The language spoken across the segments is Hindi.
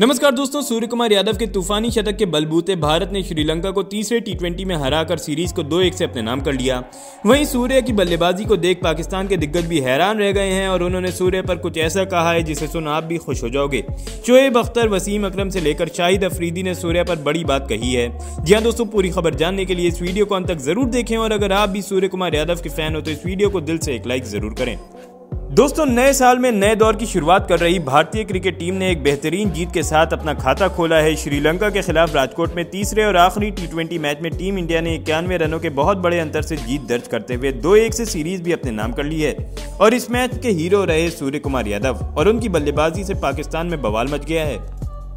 नमस्कार दोस्तों सूर्य कुमार यादव के तूफानी शतक के बलबूते भारत ने श्रीलंका को तीसरे टी में हराकर सीरीज़ को दो एक से अपने नाम कर लिया। वहीं सूर्य की बल्लेबाजी को देख पाकिस्तान के दिग्गज भी हैरान रह गए हैं और उन्होंने सूर्य पर कुछ ऐसा कहा है जिसे सुन आप भी खुश हो जाओगे। शोएब अख्तर, वसीम अकरम से लेकर शाहिद अफरीदी ने सूर्य पर बड़ी बात कही है। जी हाँ दोस्तों, पूरी खबर जानने के लिए इस वीडियो को अंत तक ज़रूर देखें और अगर आप भी सूर्य कुमार यादव के फ़ैन हो तो इस वीडियो को दिल से एक लाइक ज़रूर करें। दोस्तों, नए साल में नए दौर की शुरुआत कर रही भारतीय क्रिकेट टीम ने एक बेहतरीन जीत के साथ अपना खाता खोला है। श्रीलंका के खिलाफ राजकोट में तीसरे और आखिरी टी मैच में टीम इंडिया ने इक्यानवे रनों के बहुत बड़े अंतर से जीत दर्ज करते हुए दो एक से सीरीज़ भी अपने नाम कर ली है। और इस मैच के हीरो रहे सूर्य कुमार यादव और उनकी बल्लेबाजी से पाकिस्तान में बवाल मच गया है।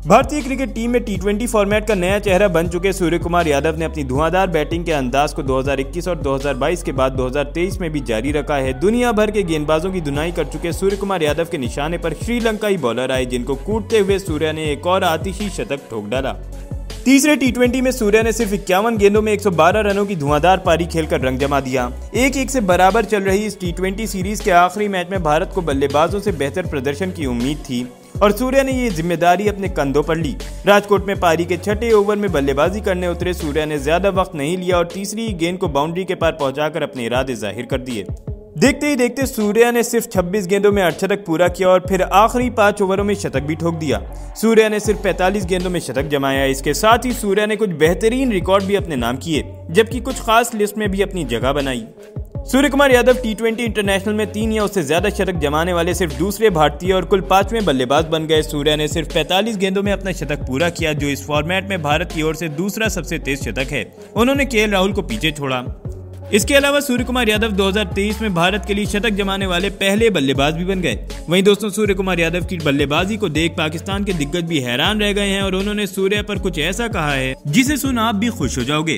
भारतीय क्रिकेट टीम में टी फॉर्मेट का नया चेहरा बन चुके सूर्य कुमार यादव ने अपनी धुआंधार बैटिंग के अंदाज को 2021 और 2022 के बाद 2023 में भी जारी रखा है। दुनिया भर के गेंदबाजों की धुनाई कर चुके सूर्य कुमार यादव के निशाने पर श्रीलंकाई बॉलर आए, जिनको कूटते हुए सूर्य ने एक और आतिशी शतक ठोक डाला। तीसरे टी में सूर्य ने सिर्फ़ इक्यावन गेंदों में 112 रनों की धुआंधार पारी खेलकर रंग जमा दिया। एक एक से बराबर चल रही इस टी सीरीज़ के आखिरी मैच में भारत को बल्लेबाजों से बेहतर प्रदर्शन की उम्मीद थी। और सूर्य ने ये ज़िम्मेदारी अपने कंधों पर ली। राजकोट में पारी के छठे ओवर में बल्लेबाजी करने उतरे सूर्य ने ज़्यादा वक्त नहीं लिया और तीसरी गेंद को बाउंड्री के पार पहुंचाकर अपने इरादे ज़ाहिर कर दिए। देखते ही देखते सूर्या ने सिर्फ़ 26 गेंदों में अठशतक पूरा किया और फिर आखिरी पाँच ओवरों में शतक भी ठोक दिया। सूर्या ने सिर्फ़ 45 गेंदों में शतक जमाया। इसके साथ ही सूर्या ने कुछ बेहतरीन रिकॉर्ड भी अपने नाम किए, जबकि कुछ खास लिस्ट में भी अपनी जगह बनाई। Suryakumar Yadav T twenty international में तीन या उससे ज़्यादा शतक जमाने वाले सिर्फ़ दूसरे भारतीय और कुल पाँचवें बल्लेबाज बन गए। सूर्या ने सिर्फ़ 45 गेंदों में अपना शतक पूरा किया, जो इस फॉर्मेट में भारत की ओर से दूसरा सबसे तेज शतक है। उन्होंने के राहुल को पीछे छोड़ा। इसके अलावा सूर्य कुमार यादव 2023 में भारत के लिए शतक जमाने वाले पहले बल्लेबाज भी बन गए। वहीं दोस्तों सूर्य कुमार यादव की बल्लेबाजी को देख पाकिस्तान के दिग्गज भी हैरान रह गए हैं और उन्होंने सूर्य पर कुछ ऐसा कहा है, जिसे सुन आप भी खुश हो जाओगे।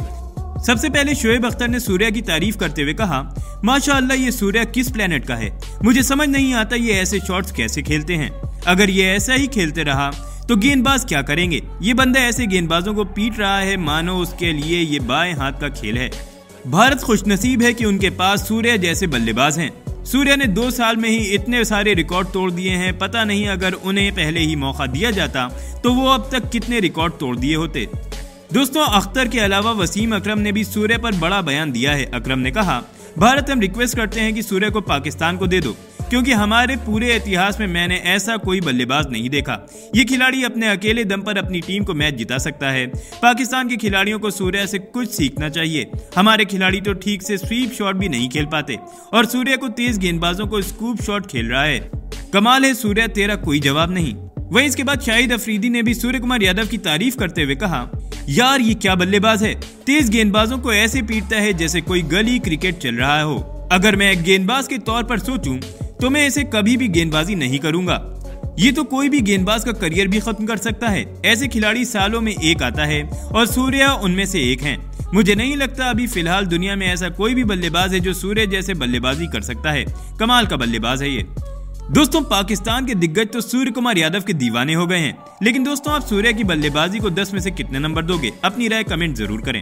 सबसे पहले शोएब अख्तर ने सूर्या की तारीफ़ करते हुए कहा माशाअल्लाह ये सूर्या किस प्लेनेट का है? मुझे समझ नहीं आता ये ऐसे शॉट्स कैसे खेलते हैं। अगर ये ऐसा ही खेलते रहा तो गेंदबाज क्या करेंगे? ये बंदा ऐसे गेंदबाजों को पीट रहा है, मानो उसके लिए ये बाएँ हाथ का खेल है। भारत खुशनसीब है कि उनके पास सूर्य जैसे बल्लेबाज हैं। सूर्य ने दो साल में ही इतने सारे रिकॉर्ड तोड़ दिए हैं, पता नहीं अगर उन्हें पहले ही मौका दिया जाता तो वो अब तक कितने रिकॉर्ड तोड़ दिए होते। दोस्तों, अख्तर के अलावा वसीम अकरम ने भी सूर्य पर बड़ा बयान दिया है। अकरम ने कहा, भारत, हम रिक्वेस्ट करते हैं कि सूर्य को पाकिस्तान को दे दो, क्योंकि हमारे पूरे इतिहास में मैंने ऐसा कोई बल्लेबाज नहीं देखा। ये खिलाड़ी अपने अकेले दम पर अपनी टीम को मैच जिता सकता है। पाकिस्तान के खिलाड़ियों को सूर्य से कुछ सीखना चाहिए। हमारे खिलाड़ी तो ठीक से स्वीप शॉट भी नहीं खेल पाते, और सूर्य को तेज गेंदबाजों को स्कूप शॉट खेल रहा है। कमाल है सूर्य, तेरा कोई जवाब नहीं। वहीं इसके बाद शाहिद अफरीदी ने भी सूर्य कुमार यादव की तारीफ़ करते हुए कहा यार ये क्या बल्लेबाज है? तेज गेंदबाजों को ऐसे पीटता है जैसे कोई गली क्रिकेट चल रहा हो। अगर मैं एक गेंदबाज के तौर पर सोचूं तो मैं इसे कभी भी गेंदबाजी नहीं करूँगा। ये तो कोई भी गेंदबाज का करियर भी खत्म कर सकता है। ऐसे खिलाड़ी सालों में एक आता है और सूर्या उनमें से एक है। मुझे नहीं लगता अभी फ़िलहाल दुनिया में ऐसा कोई भी बल्लेबाज है जो सूर्य जैसे बल्लेबाजी कर सकता है। कमाल का बल्लेबाज है ये। दोस्तों, पाकिस्तान के दिग्गज तो सूर्य कुमार यादव के दीवाने हो गए हैं। लेकिन दोस्तों, आप सूर्य की बल्लेबाजी को 10 में से कितने नंबर दोगे? अपनी राय कमेंट ज़रूर करें।